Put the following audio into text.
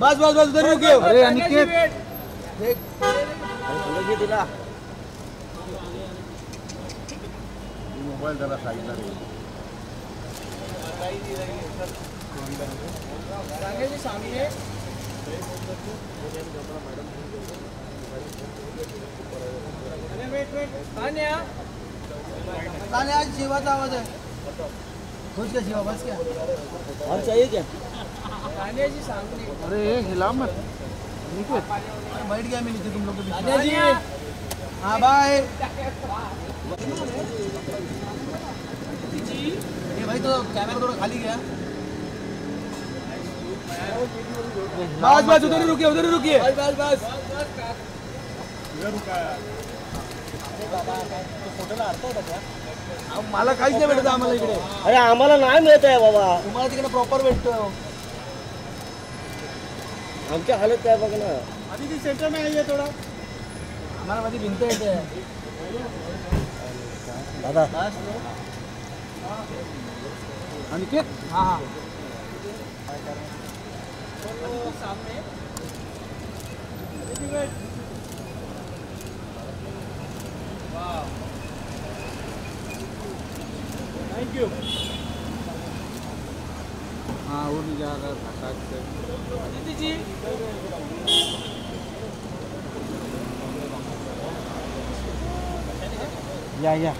बस बस बस उधर रुकिए अरे अनिकेत। देख पुढे घे तिला मोबाईल त्याला साईडला दे. ताने आज शिवाचा आवाज़ है खुश क्या शिवा बस क्या? और चाहिए क्या? अरे हिला मत। अरे बैठ गया मैं नीचे तुम लोग के बीच में हाँ बाय ये भाई तो कैमरा थोड़ा खाली गया। बस बस उधर ही रुकिए उधर ही रुकिए। बस बस अहो, मला काहीच नाही भेटत आम्हाला इकडे अरे आम्हाला नाही मिळत आहे बाबा. तुम्हाला तिकडे प्रॉपर भेटतो आमच्या हालत काय बघ ना आधी सेंटर में आइए थोड़ा। हमारा भिंत येते दादा। अनिकेत? हाँ हाँ। हाँ वो भी जा रहा है फटाक से या या